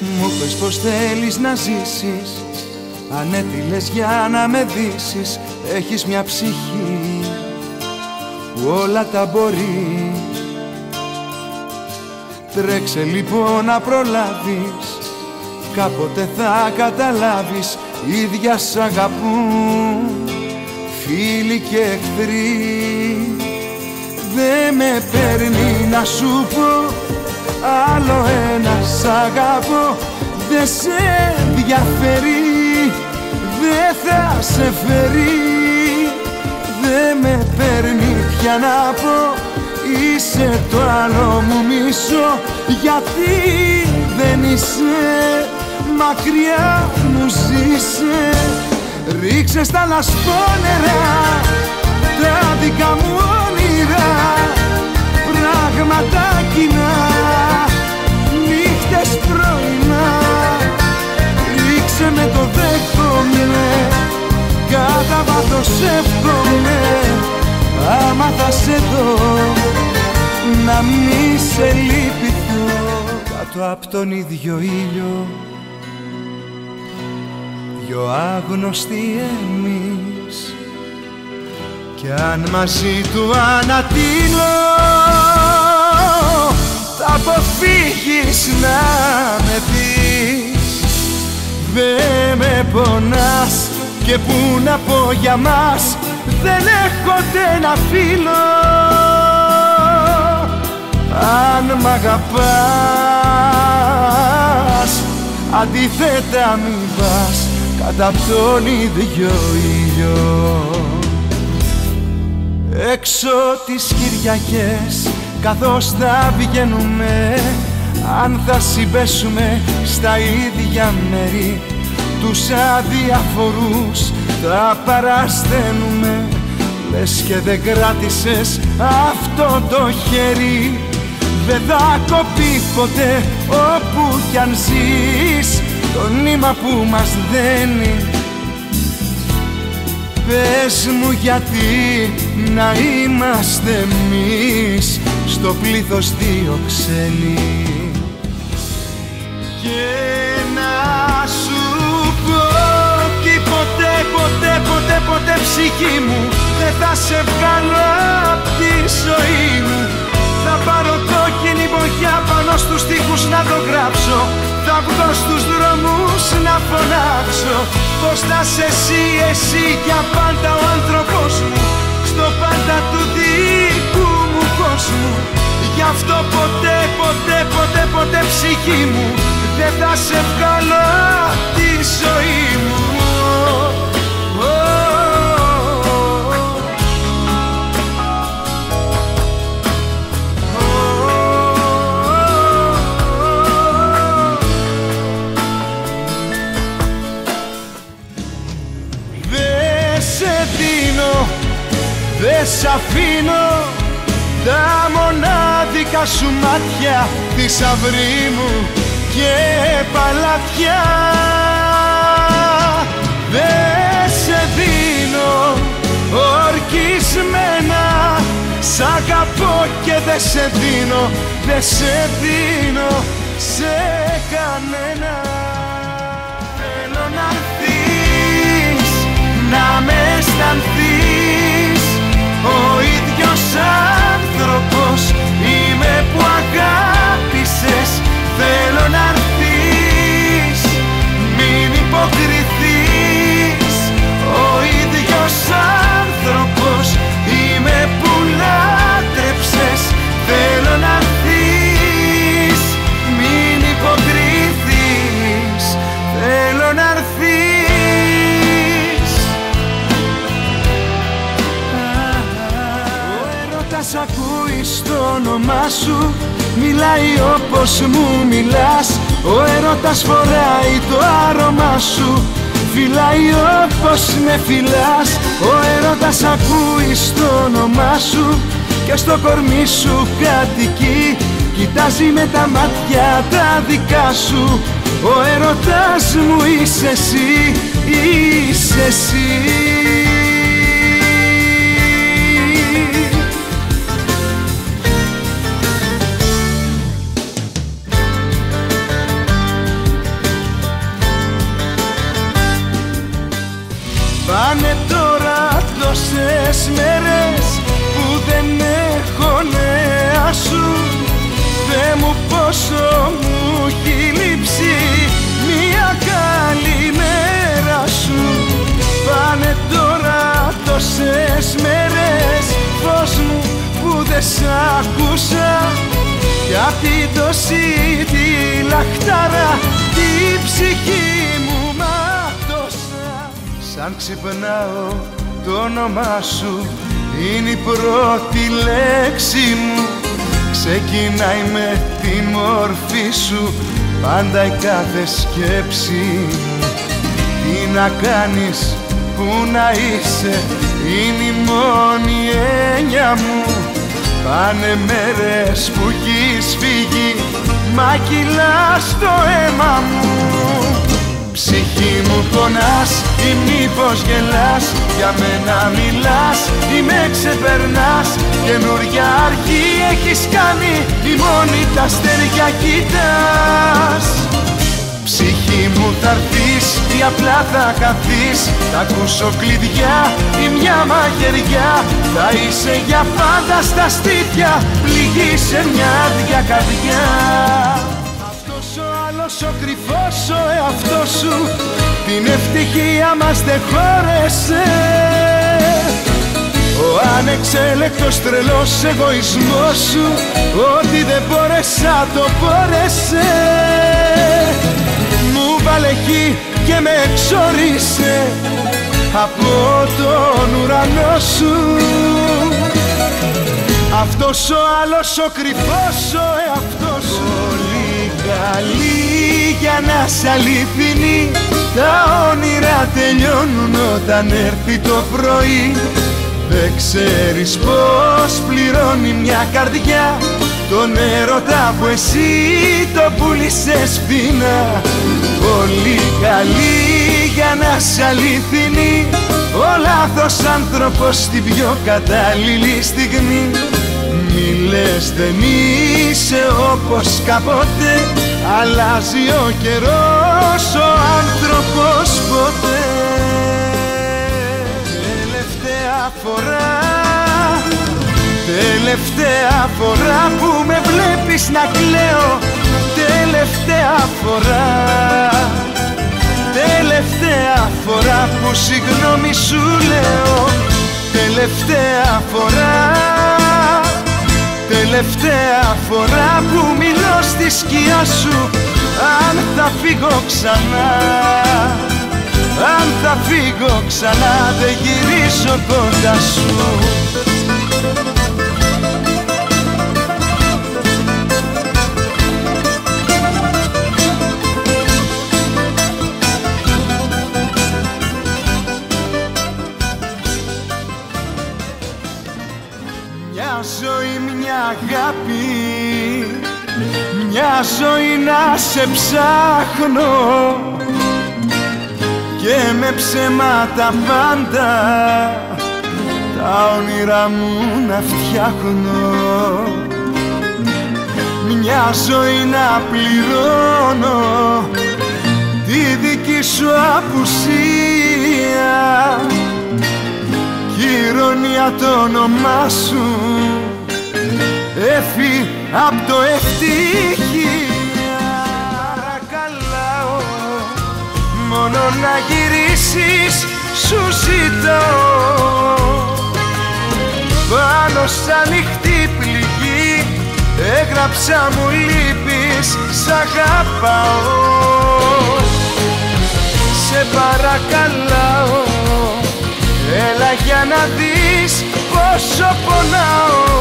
Μου πες πως θέλεις να ζήσεις. Ανέτειλες για να με δύσεις Έχεις μια ψυχή που όλα τα μπορεί. Τρέξε λοιπόν να προλάβεις. Κάποτε θα καταλάβεις Ίδια σ' αγαπούν. Φίλοι και εχθροί Δε με παίρνει να σου πω Άλλο ένα σ' αγαπώ Δε σε ενδιαφέρει Δε θα σε φέρει. Δε με παίρνει πια να πω Είσαι το άλλο μου μισό. Γιατί δεν είσαι μακριά μου ζήσε. Ρίξε στα λασπόνερα Ρίξε με το δέχομαι, κατά βάθος εύχομαι Άμα θα σε δω, να μη σε λυπηθώ Κάτω απ' τον ίδιο ήλιο δυο άγνωστοι εμείς. Κι αν μαζί του ανατείνω θα αποφύγεις να με πεις Δε με πονάς και που να πω για μας δεν έχω ένα φίλο. Αν μ' αγαπάς αντίθετα μη πας κατά απ' τον ίδιο ήλιο. Έξω τις Κυριακές καθώς θα βγαίνουμε αν θα συμπέσουμε στα ίδια μέρη τους αδιαφορούς θα παρασταίνουμε Λες και δεν κράτησες αυτό το χέρι Δεν θα κοπεί ποτέ όπου κι αν ζεις. Το νήμα που μας δένει Πες μου γιατί να είμαστε εμείς. Στο πλήθος δύο ξένοι και να σου πω τίποτε ποτέ ποτέ ποτέ ψυχή μου δεν θα σε βγάλω απ' τη ζωή μου. Θα πάρω κόκκινη μπογιά πάνω στους τοίχους να το γράψω. Θα βγω στους δρόμους να φωνάξω. Πως θα σε εσύ, εσύ για πάντα ο άνθρωπος μου Στο πάντα του δικού μου κόσμου. Γι' αυτό ποτέ, ποτέ, ποτέ, ποτέ ψυχή μου Δεν θα σε βγάλω τη ζωή μου. Δε σ' αφήνω. Τα μονάδικα σου μάτια θησαυρή μου και παλατιά. Δε σε δίνω ορκισμένα Σ' αγαπώ και δε σε δίνω, δε σε δίνω σε κανένα. Θέλω να έρθεις, να με Μιλάει όπως μου μιλάς. Ο έρωτας φοράει το άρωμά σου. Φυλάει όπως με φυλάς. Ο έρωτας ακούει στο όνομά σου. Και στο κορμί σου κατοικεί. Κοιτάζει με τα μάτια τα δικά σου. Ο έρωτας μου είσαι εσύ, είσαι εσύ Πάνε τώρα τόσες μέρες που δεν έχω νέα σου. Δε μου πόσο μου έχει λείψει μια καλή μέρα σου. Πάνε τώρα τόσες μέρες φως μου που δεν σ' άκουσα. Κι απ' την τόση τη λαχτάρα τη ψυχή μου μάτωσα Σαν ξυπνάω το όνομά σου είναι η πρώτη λέξη μου. Ξεκινάει με τη μορφή σου πάντα η κάθε σκέψη. Μου Τι να κάνεις, που να είσαι είναι η μόνη έννοια μου. Πάνε μέρες που έχεις φύγει Μα κυλάς το αίμα μου Ψυχή μου πονάς ή μήπως γελάς Για μένα μιλάς ή με ξεπερνάς. Καινούρια αρχή έχεις κάνει Η μόνη τα αστέρια κοιτάς. Ψυχή μου θα έρθεις ή απλά θα καθείς Θα ακούσω κλειδιά ή μια μαχαιριά Θα είσαι για πάντα στα στήθια Πληγή σε μια άδεια καρδιά. Αυτός ο άλλος ο κρυφός ο εαυτός σου Την ευτυχία μας δεν χώρεσε. Ο ανεξέλεκτος τρελός εγωισμός σου Ό,τι δεν μπόρεσα το μπόρεσε. Μου βάλε και με εξόρισε Από τον ουρανό σου. Αυτός ο άλλος ο κρυφός ο εαυτός σου. Πολύ καλή για να σ' αληθινή Τα όνειρα τελειώνουν όταν έρθει το πρωί. Δεν ξέρεις πως πληρώνει μια καρδιά. Τον έρωτα που εσύ το πουλήσες φθηνά Πολύ καλή για να σ' αληθινή Ο λάθος άνθρωπος στην πιο κατάλληλη στιγμή Μη λες δεν είσαι όπως κάποτε. Αλλάζει ο καιρός ο άνθρωπος ποτέ. Φορά Τελευταία φορά που με βλέπεις να κλαίω. Τελευταία φορά Τελευταία φορά που συγγνώμη σου λέω. Τελευταία φορά Τελευταία φορά που μιλώ στη σκιά σου Αν θα φύγω ξανά αν θα φύγω ξανά δεν γυρίσω κοντά σου να σε ψάχνω και με ψέματα πάντα τα όνειρά μου να φτιάχνω. Μια ζωή να πληρώνω τη δική σου απουσία. Κι ηρωνία το όνομά σου έφυγε απ' το ευτυχία να γυρίσεις σου ζητώ. Πάνω σ' ανοιχτή πληγή έγραψα μου λείπεις σ' αγαπάω. Σε παρακαλάω έλα για να δεις πόσο πονάω.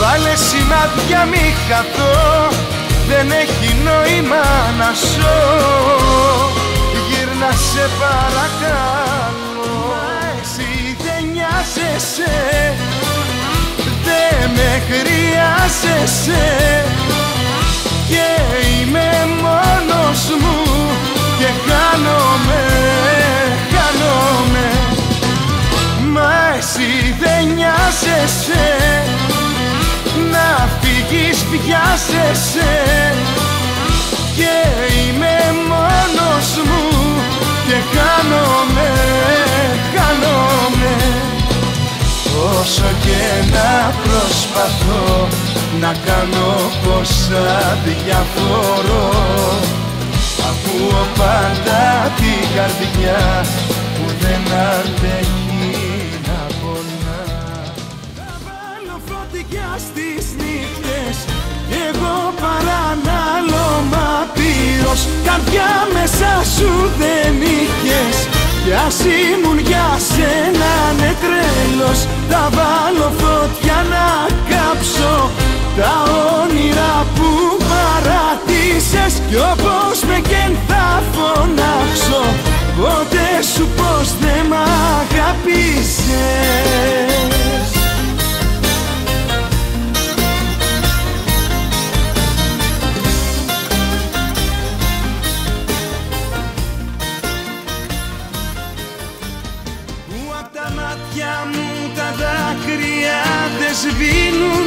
Βάλε σημάδια μη χαθώ δεν έχει νόημα να ζω. Γύρνα σε παρακαλώ. Εσύ δεν νοιάζεσαι. Δεν με χρειάζεσαι. Και είμαι μόνος μου Και χάνομαι, χάνομαι. Μα εσύ δεν νοιάζεσαι. να φύγεις πιάσεσαι Και είμαι μόνος μου και κάνω με, κάνω με. Όσο και να προσπαθώ να κάνω πόσα διαφορώ Ακούω πάντα την καρδιά που δεν αντέχει φωτιά στις νύχτες. Εγώ παρανάλωμα πύρος Καρδιά μέσα σου δεν είχες. Κι ας ήμουν για σένα ναι τρέλος Θα βάλω φωτιά να κάψω. Τα όνειρα που παρατήσες Κι όπως με κεν θα φωνάξω. Ποτέ σου πως δεν μ' αγάπησες σβήνουν.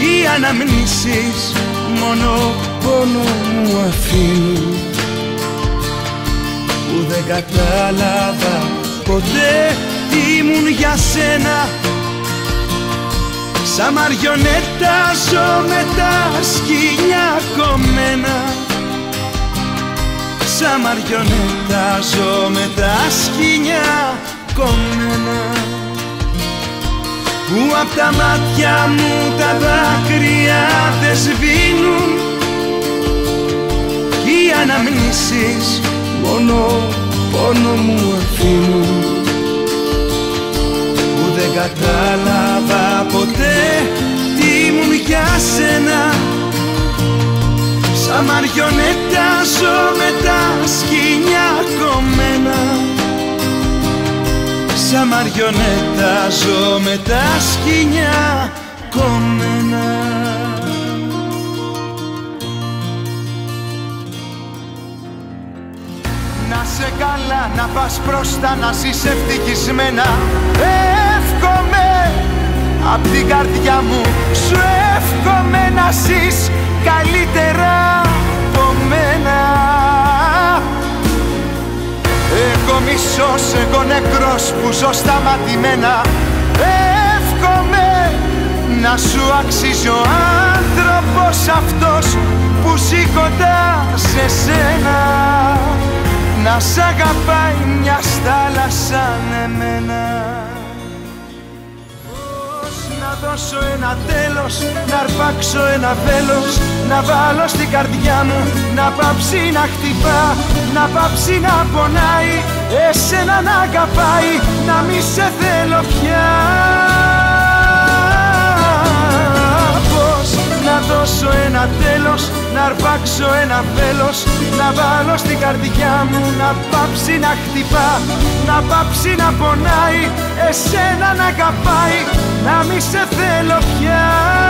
Οι αναμνήσεις μόνο πόνο μου αφήνουν. Που δεν κατάλαβα ποτέ τι ήμουν για σένα. Σαν μαριονέτα ζω με τα σκηνιά κομμένα Σαν μαριονέτα ζω με τα σκηνιά κομμένα. Που απ' τα μάτια μου τα δάκρυα δεν σβήνουν. Κι οι αναμνήσεις μόνο πόνο μου αφήνουν. Που δεν κατάλαβα ποτέ μαριονέτα ζω με τα σκηνιά κομμένα. Σαν μαριονέτα ζω με τα σκηνιά κομμένα. Να σε καλά, να πας μπροστά, να ζεις ευτυχισμένα. Εύχομαι απ' την καρδιά μου Σου εύχομαι να ζεις καλύτερα από μένα εγώ μισός, εγώ νεκρός που ζω σταματημένα. Εύχομαι να σου αξίζει ο άνθρωπος αυτός που ζει κοντά σε σένα. Να σ' αγαπάει μια στάλα σαν εμένα δώσω ένα τέλος Να αρπάξω ένα βέλος Να βάλω στην καρδιά μου Να πάψει να χτυπά Να πάψει να πονάει Εσένα να αγαπάει Να μη σε θέλω πια δώσω ένα τέλος Να αρπάξω ένα βέλος Να βάλω στην καρδιά μου Να πάψει να χτυπά Να πάψει να πονάει Εσένα να αγαπάει να μη σε θέλω πια